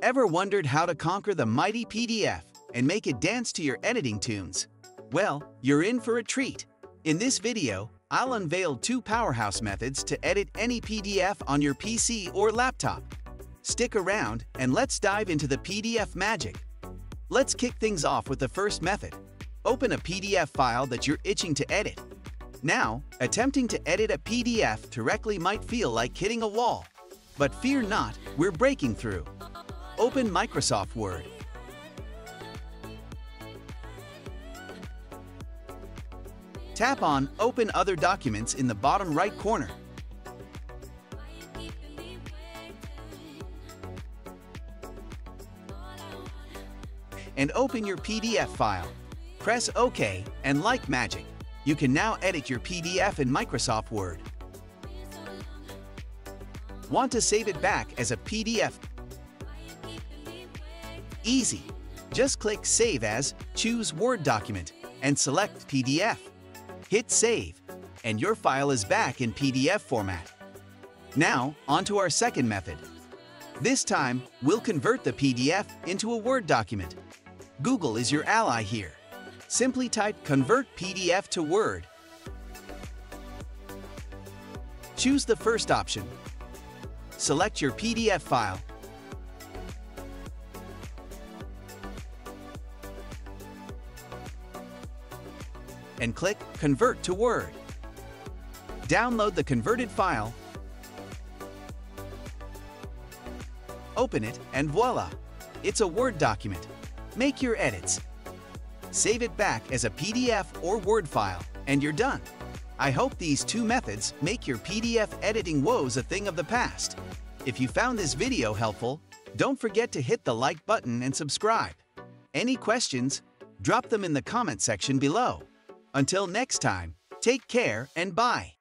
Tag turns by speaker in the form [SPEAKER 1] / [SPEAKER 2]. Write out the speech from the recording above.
[SPEAKER 1] Ever wondered how to conquer the mighty PDF and make it dance to your editing tunes? Well, you're in for a treat. In this video, I'll unveil two powerhouse methods to edit any PDF on your PC or laptop. Stick around and let's dive into the PDF magic. Let's kick things off with the first method. Open a PDF file that you're itching to edit. Now, attempting to edit a PDF directly might feel like hitting a wall. But fear not, we're breaking through. Open Microsoft Word. Tap on Open Other Documents in the bottom right corner. And open your PDF file. Press OK and like magic, you can now edit your PDF in Microsoft Word. Want to save it back as a PDF? Easy. Just click Save As, choose Word document, and select PDF. Hit Save, and your file is back in PDF format. Now, on to our second method. This time, we'll convert the PDF into a Word document. Google is your ally here. Simply type Convert PDF to Word. Choose the first option. Select your PDF file. And click Convert to Word. Download the converted file, open it, and voila! It's a Word document. Make your edits. Save it back as a PDF or Word file, and you're done. I hope these two methods make your PDF editing woes a thing of the past. If you found this video helpful, don't forget to hit the like button and subscribe. Any questions? Drop them in the comment section below. Until next time, take care and bye.